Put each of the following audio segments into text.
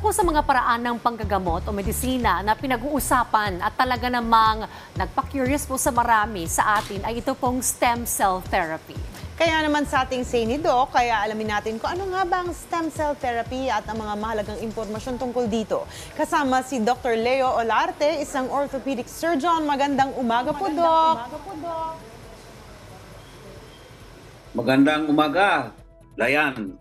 po sa mga paraan ng panggagamot o medisina na pinag-uusapan at talaga namang nagpa-curious po sa marami sa atin ay ito pong stem cell therapy. Kaya naman sa ating say ni Doc, kaya alamin natin kung ano nga ba ang stem cell therapy at ang mga mahalagang impormasyon tungkol dito. Kasama si Dr. Leo Olarte, isang orthopedic surgeon. Magandang umaga po, Doc. Magandang umaga, Layan.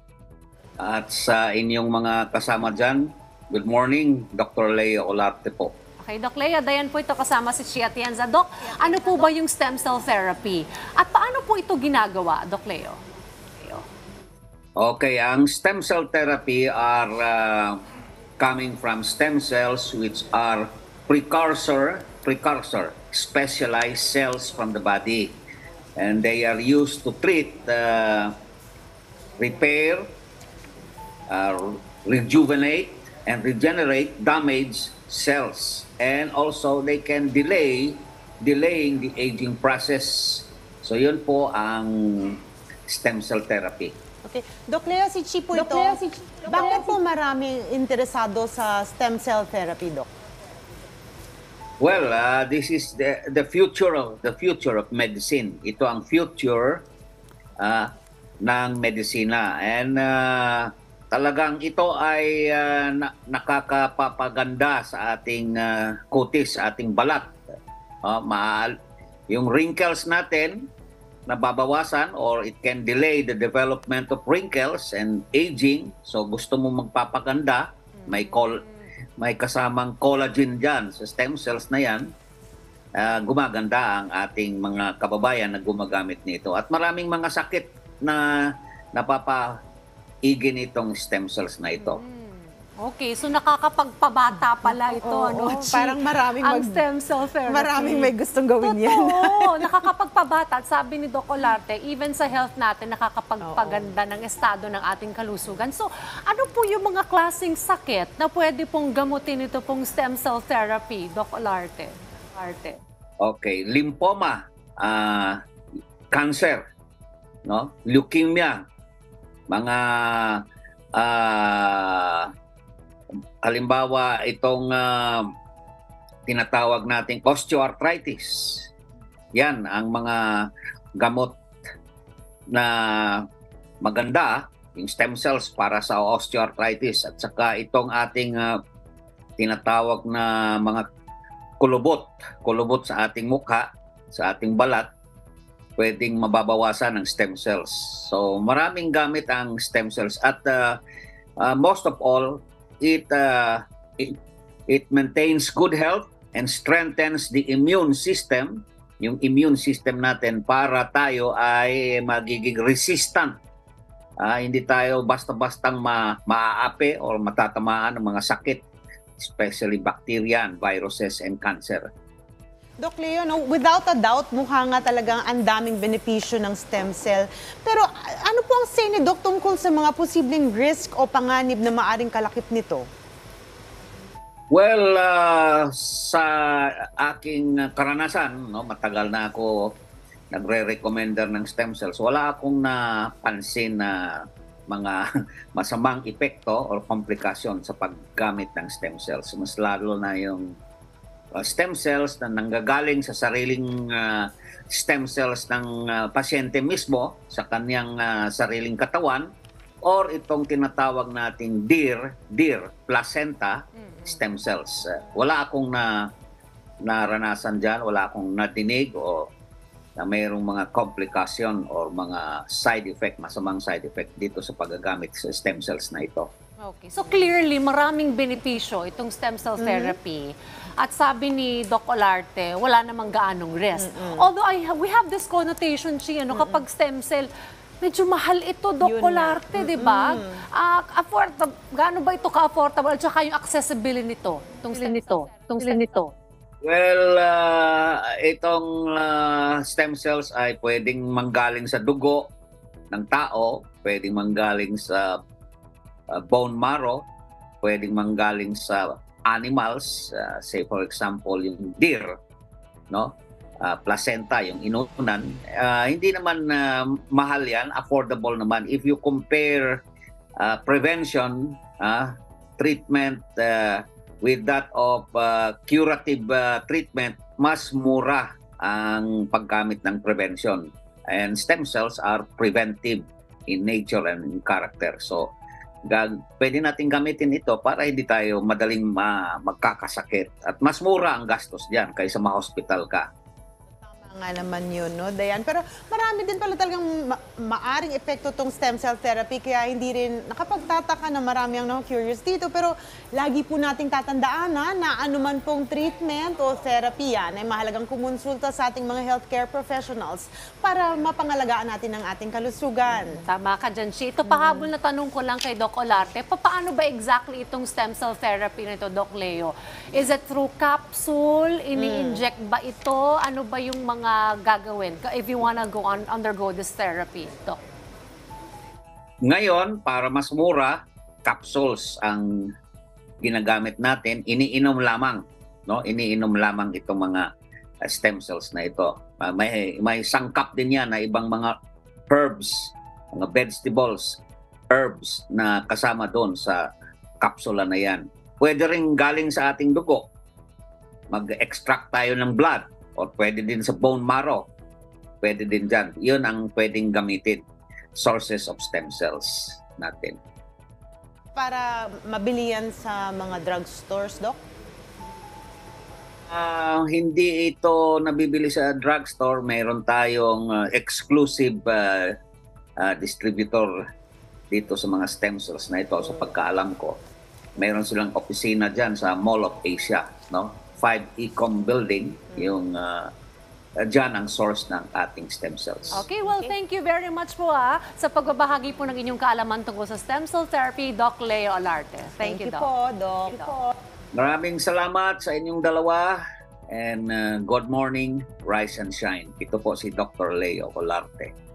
At sa inyong mga kasama dyan, good morning, Dr. Leo Olarte po. Okay, Doc Lea, dayan po ito kasama si Chia Tienza. Doc, ano po ba yung stem cell therapy? At paano po ito ginagawa, Doc Leo? Leo. Okay, ang stem cell therapy are uh, coming from stem cells which are precursor, precursor, specialized cells from the body. And they are used to treat, uh, repair, uh, rejuvenate, and regenerate damaged cells. And also, they can delay, delaying the aging process. So yun po ang stem cell therapy. Okay. Doc Leo, si Chi po Doc ito. Leo, si Chi- Doc Bakit po maraming interesado sa stem cell therapy, Doc? Well, uh, this is the the future of the future of medicine. Ito ang future uh, ng medisina and uh, talagang ito ay uh, na- nakakapapaganda sa ating uh, kutis, ating balat. Uh, ma- yung wrinkles natin nababawasan or it can delay the development of wrinkles and aging. So gusto mo magpapaganda, may col may kasamang collagen dyan sa stem cells na yan, ah, gumaganda ang ating mga kababayan na gumagamit nito. At maraming mga sakit na napapaigin itong stem cells na ito. Okay, so nakakapagpabata pala ito, Oo, ano? oo. Chi? Parang maraming ang mag- stem cell therapy. Maraming may gustong gawin yan. Totoo, nakakapagpabata. At sabi ni Doc Olarte, even sa health natin, nakakapagpaganda ng estado ng ating kalusugan. So, ano po yung mga klaseng sakit na pwede pong gamutin ito pong stem cell therapy, Doc Olarte? Olarte. Okay, lymphoma, ah, cancer, no? Leukemia, mga ah, halimbawa itong ah, tinatawag nating osteoarthritis. Yan ang mga gamot na maganda, yung stem cells para sa osteoarthritis. At saka itong ating ah, tinatawag na mga kulubot, kulubot sa ating mukha, sa ating balat, pwedeng mababawasan ng stem cells. So maraming gamit ang stem cells at uh, uh, most of all, it, uh, it it maintains good health and strengthens the immune system, yung immune system natin para tayo ay magiging resistant. Ah, hindi tayo basta-bastang ma maaapi or matatamaan ng mga sakit, especially bacteria viruses and cancer. Doc Leo, no, without a doubt, mukha nga talagang ang daming benepisyo ng stem cell. Pero ano po ang say ni Doc tungkol sa mga posibleng risk o panganib na maaring kalakip nito? Well, uh, sa aking karanasan, no, matagal na ako nagre-recommender ng stem cells. Wala akong napansin na mga masamang epekto or komplikasyon sa paggamit ng stem cells. Mas lalo na yung uh, stem cells na nanggagaling sa sariling uh, stem cells ng uh, pasyente mismo sa kanyang uh, sariling katawan or itong tinatawag nating DIR, DIR, placenta stem cells. Uh, wala akong na naranasan diyan, wala akong nadinig o na mayroong mga komplikasyon or mga side effect, masamang side effect dito sa paggagamit sa stem cells na ito. Okay. So clearly, maraming benepisyo itong stem cell therapy. At sabi ni Doc Olarte, wala namang gaanong risk. Although I ha- we have this connotation, Chi, ano, kapag stem cell, medyo mahal ito, Doc Yun. Olarte, di ba? Ah, affordable, gaano ba ito ka-affordable? At saka yung accessibility nito, itong stem nito, itong stem nito. Well, uh, itong uh, stem cells ay pwedeng manggaling sa dugo ng tao, pwedeng manggaling sa uh, bone marrow, pwedeng manggaling sa animals, uh, say for example yung deer, no? Uh, placenta, yung inunan. Uh, hindi naman uh, mahal yan, affordable naman. If you compare uh, prevention uh, treatment uh, with that of uh, curative uh, treatment, mas mura ang paggamit ng prevention. And stem cells are preventive in nature and in character. So, gag pwede natin gamitin ito para hindi tayo madaling ma- magkakasakit. At mas mura ang gastos diyan kaysa ma-hospital ka. Nga naman yun, no, Dayan? Pero marami din pala talagang ma- maaring epekto tong stem cell therapy, kaya hindi rin nakapagtataka na marami ang curious dito. Pero lagi po nating tatandaan na, na anuman pong treatment o therapy yan, ay mahalagang kumonsulta sa ating mga healthcare professionals para mapangalagaan natin ang ating kalusugan. Tama ka dyan, Shi. Ito pahabol na tanong ko lang kay Doc Olarte. Paano ba exactly itong stem cell therapy nito, Doc Leo? Is it through capsule? Ini-inject ba ito? Ano ba yung mga gagawin if you wanna go on undergo this therapy, Doc? Ngayon, para mas mura, capsules ang ginagamit natin, iniinom lamang, no? Iniinom lamang itong mga uh, stem cells na ito. Uh, may may sangkap din yan na ibang mga herbs, mga vegetables, herbs na kasama doon sa kapsula na yan. Pwede rin galing sa ating dugo. Mag-extract tayo ng blood or pwede din sa bone marrow. Pwede din dyan. Yun ang pwedeng gamitin sources of stem cells natin. Para mabili yan sa mga drugstores, Doc? Ah, hindi ito nabibili sa drugstore. Meron tayong ah, exclusive ah, ah, distributor dito sa mga stem cells na ito sa pagkaalam ko. Meron silang opisina diyan sa Mall of Asia, no? 5 Ecom building, yung uh, diyan ang source ng ating stem cells. Okay, well, thank you very much po ah, sa pagbabahagi po ng inyong kaalaman tungkol sa stem cell therapy, Doc Leo Olarte. Thank, you, Doc. po, Doc. Thank you po. Maraming salamat sa inyong dalawa and uh, good morning, rise and shine. Ito po si Dr. Leo Colarte.